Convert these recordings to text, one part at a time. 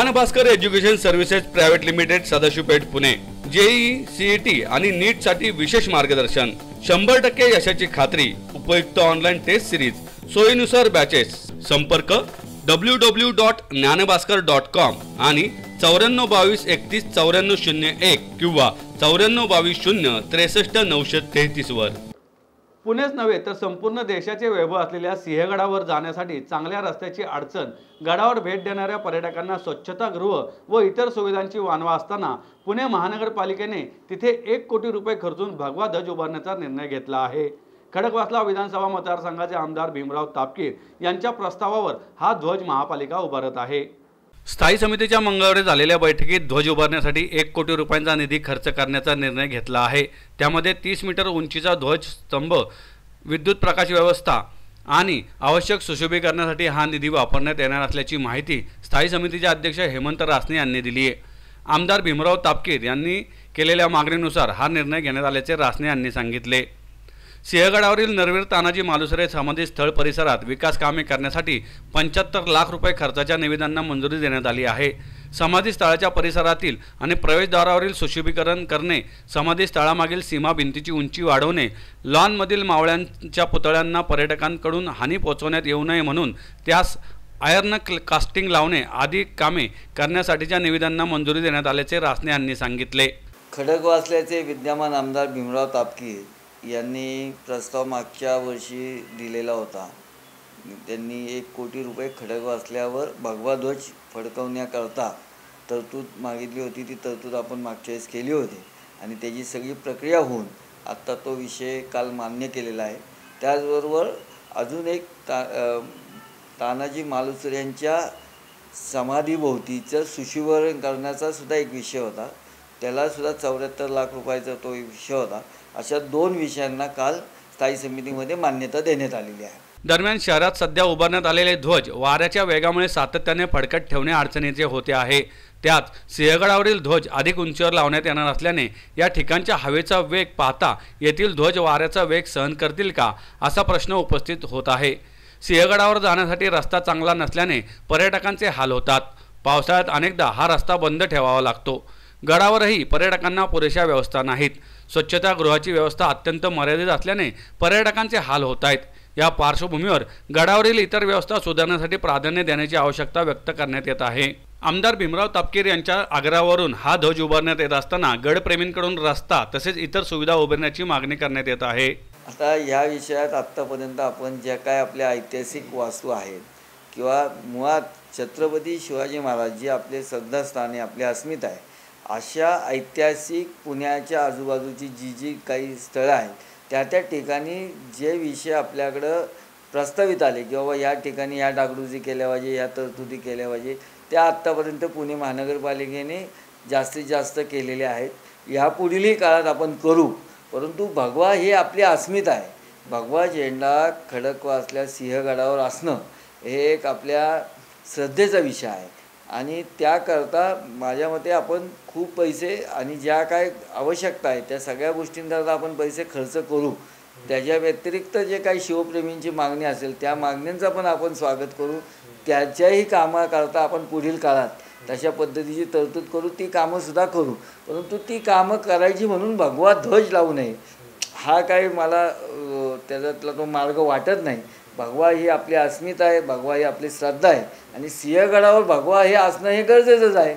Gyanbhaskar education services private limited Sadashivpeth Pune. JEE CET आणि नीटसाठी विशेष मार्गदर्शन. शंभर टक्के यशाची खात्री. उपयुक्त ऑनलाईन टेस्ट सिरीज सोयीनुसार बॅचेस संपर्क W W dot Gyanbhaskar dot com आणि चौऱ्याण्णव बावीस एकतीस चौऱ्याण्णव शून्य एक किंवा चौऱ्याण्णव बावीस शून्य त्रेसष्ट नऊशे तेहतीस वर. पुणेच नव्हे तर संपूर्ण देशाचे वैभव असलेल्या सिंहगडावर जाण्यासाठी चांगल्या रस्त्याची अडचण गडावर भेट देणाऱ्या पर्यटकांना स्वच्छतागृह व इतर सुविधांची वानवा असताना पुणे महानगरपालिकेने तिथे एक कोटी रुपये खर्चून भगवा ध्वज उभारण्याचा निर्णय घेतला आहे. खडकवासला विधानसभा मतदारसंघाचे आमदार भीमराव तापकीर यांच्या प्रस्तावावर हा ध्वज महापालिका उभारत आहे. स्थायी समितीच्या मंगळवारी झालेल्या बैठकीत ध्वज उभारण्यासाठी एक कोटी रुपयांचा निधी खर्च करण्याचा निर्णय घेतला आहे. त्यामध्ये तीस मीटर उंचीचा ध्वज स्तंभ विद्युत प्रकाश व्यवस्था आणि आवश्यक सुशोभीकरणासाठी हा निधी वापरण्यात येणार असल्याची माहिती स्थायी समितीचे अध्यक्ष हेमंत रासने यांनी दिली आहे. आमदार भीमराव तापकीर यांनी केलेल्या मागणीनुसार हा निर्णय घेण्यात आल्याचे रासने यांनी सांगितले. सिंहगडावरील नरवीर तानाजी मालुसरे समाधी स्थळ परिसरात विकास कामे करण्यासाठी पंच्याहत्तर लाख रुपये खर्चाच्या निविदांना मंजुरी देण्यात आली आहे. समाधी स्थळाच्या परिसरातील आणि प्रवेशद्वारावरील सुशोभीकरण करणे समाधी स्थळामागील सीमा भिंतीची उंची वाढवणे लॉनमधील मावळ्यांच्या पुतळ्यांना पर्यटकांकडून हानी पोहोचवण्यात येऊ नये म्हणून त्यास आयर्न कास्टिंग लावणे आदी कामे करण्यासाठीच्या निविदांना मंजुरी देण्यात आल्याचे रासने यांनी सांगितले. खडकवासल्याचे विद्यमान आमदार भीमराव तापकीर यांनी प्रस्ताव मागच्या वर्षी दिलेला होता. त्यांनी एक कोटी रुपये खडक वाचल्यावर भगवा ध्वज फडकवण्याकरता तरतूद मागितली होती. ती तरतूद आपण मागच्या वेळेस केली होती. आणि त्याची सगळी प्रक्रिया होऊन आत्ता तो विषय काल मान्य केलेला आहे. त्याचबरोबर अजून एक ता तानाजी मालुसर यांच्या समाधीभोवतीचं सुशीवरण करण्याचा सुद्धा एक विषय होता. त्यालासुद्धा चौऱ्याहत्तर लाख रुपयाचा तो विषय होता. अशा दोन विषयांना काल स्थायी समितीमध्ये मान्यता देण्यात आलेली आहे. दरम्यान शहरात सध्या उभारण्यात आलेले ध्वज वाऱ्याच्या वेगामुळे सातत्याने फडकत ठेवणे अडचणीचे होते आहे. त्यात सिंहगडावरील ध्वज अधिक उंचीवर लावण्यात येणार असल्याने या ठिकाणच्या हवेचा वेग पाहता येथील ध्वज वाऱ्याचा वेग सहन करतील का असा प्रश्न उपस्थित होत आहे. सिंहगडावर जाण्यासाठी रस्ता चांगला नसल्याने पर्यटकांचे हाल होतात. पावसाळ्यात अनेकदा हा रस्ता बंद ठेवावा लागतो. गडावरही पर्यटकांना पुरेशा व्यवस्था नाहीत. स्वच्छतागृहाची व्यवस्था अत्यंत मर्यादित असल्याने पर्यटकांचे हाल होत आहेत. या पार्श्वभूमीवर गडावरील इतर व्यवस्था सुधारण्यासाठी प्राधान्य देण्याची आवश्यकता व्यक्त करण्यात येत आहे. आमदार भीमराव तापकीर यांच्या आग्रहावरून हा ध्वज उभारण्यात येत असताना गडप्रेमींकडून रस्ता तसेच इतर सुविधा उभारण्याची मागणी करण्यात येत आहे. आता ह्या विषयात आत्तापर्यंत आपण ज्या काय आपल्या ऐतिहासिक वास्तू आहेत किंवा मुळात छत्रपती शिवाजी महाराज जे आपले श्रद्धास्थान आहे आपली अस्मिता आहे अशा ऐतिहासिक पुण्याच्या आजूबाजूची जी जी काही स्थळं आहेत त्या त्या ठिकाणी जे विषय आपल्याकडं प्रस्तावित आले की बाबा या ठिकाणी या डागडुजी केल्या पाहिजे या तरतुदी केल्या पाहिजे त्या आत्तापर्यंत पुणे महानगरपालिकेने जास्तीत जास्त केलेल्या आहेत. यापुढीलही काळात आपण करू परंतु भगवा हे आपली अस्मिता आहे. भगवा झेंडा खडकवासल्या सिंहगडावर असणं हे एक आपल्या श्रद्धेचा विषय आहे. आणि त्याकरता माझ्या मते आपण खूप पैसे आणि ज्या काय आवश्यकता आहे त्या सगळ्या गोष्टींकरता आपण पैसे खर्च करू. त्याच्या व्यतिरिक्त जे काही शिवप्रेमींची मागणी असेल त्या मागण्यांचं पण आपण स्वागत करू. त्याच्याही कामाकरता आपण पुढील काळात तशा पद्धतीची तरतूद करू ती कामंसुद्धा करू. परंतु ती कामं करायची म्हणून भगवा ध्वज लावू नये. हा काही मला त्याच्यातला तो मार्ग वाटत नाही. भगवा ही आपली अस्मिता आहे भगवा ही आपली श्रद्धा आहे. आणि सिंहगडावर भगवा हे असणं हे गरजेचंच आहे.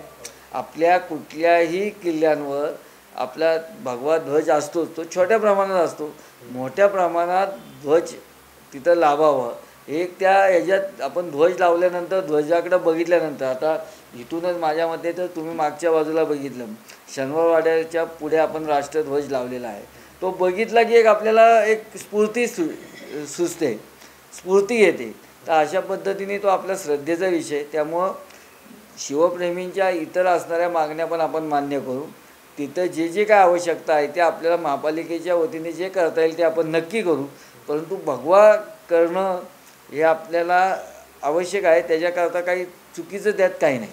आपल्या कुठल्याही किल्ल्यांवर आपला भगवा ध्वज असतोच तो छोट्या प्रमाणात असतो. मोठ्या प्रमाणात ध्वज तिथं लावावं एक त्या ह्याच्यात आपण ध्वज लावल्यानंतर ध्वजाकडं बघितल्यानंतर आता इथूनच माझ्या मते तर तुम्ही मागच्या बाजूला बघितलं. शनिवारवाड्याच्या पुढे आपण राष्ट्रध्वज लावलेला आहे. तो बघितला की एक आपल्याला एक स्फूर्ती सु सुचते. स्फूर्ती येते. तर अशा पद्धतीने तो आपल्या श्रद्धेचा विषय त्यामुळं शिवप्रेमींच्या इतर असणाऱ्या मागण्या पण आपण मान्य करू. तिथं जे जे काय आवश्यकता आहे ते आपल्याला महापालिकेच्या वतीने जे करता येईल ते आपण नक्की करू. परंतु भगवा करणं हे आपल्याला आवश्यक आहे. त्याच्याकरता काही चुकीचं त्यात काही नाही.